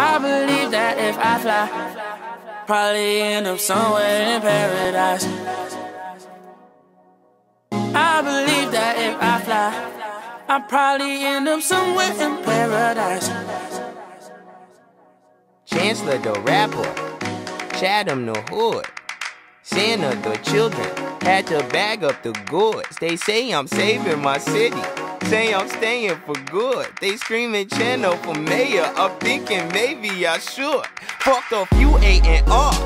I believe that if I fly, probably end up somewhere in paradise. I believe that if I fly, I'll probably end up somewhere in paradise. Chancellor the rapper, Chatham the hood, Santa the children, had to bag up the goods. They say I'm saving my city, say I'm staying for good. They screaming Chano for mayor, I'm thinking maybe I should. Fucked a few A and R's.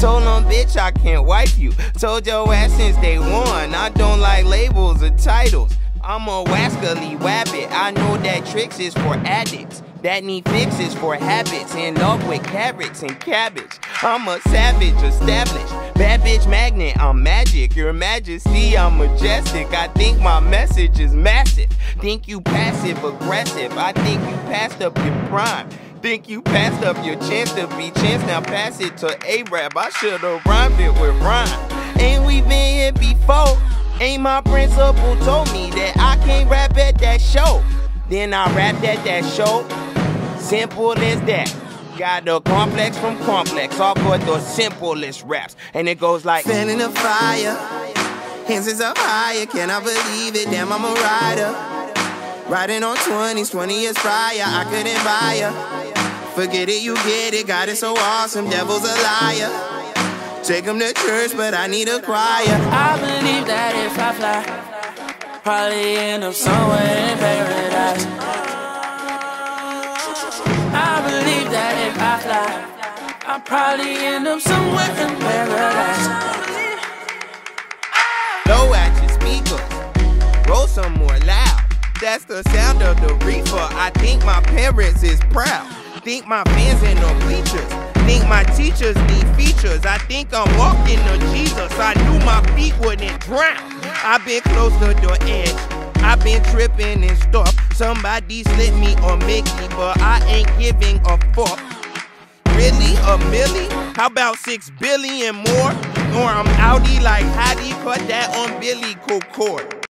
Told them, bitch, I can't wipe you. Told your ass since day one, I don't like labels or titles. I'm a wascally wabbit. I know that tricks is for addicts that need fixes for habits. In love with carrots and cabbage. I'm a savage, established. Bad bitch magnet, I'm magic. Your majesty, I'm majestic. I think my message is massive. Think you passive aggressive. I think you passed up your prime. Think you passed up your chance to be chance, now pass it to A-Rap. I should've rhymed it with rhyme. Ain't we been here before? Ain't my principal told me that I can't rap at that show. Then I rapped at that show. Simple as that. Got the complex from complex, all for the simplest raps. And it goes like Fanning the fire, hands is up higher, can I believe it? Damn, I'm a rider. Riding on 20s, 20 years prior, I couldn't buy her. Forget it, you get it, God is so awesome, devil's a liar. Take him to church, but I need a choir. I believe that if I fly, probably end up somewhere in paradise. Fly, I'll probably end up somewhere in paradise. Low at your roll some more loud. That's the sound of the reefer. I think my parents is proud. Think my fans in the bleachers. Think my teachers need features. I think I'm walking to Jesus. I knew my feet wouldn't drown. I've been close to the edge. I've been tripping and stuff. Somebody slip me or Mickey, but I ain't giving a fuck. Really? A milli? How about six billion more? Or I'm outie like Hattie, put that umbilical cord.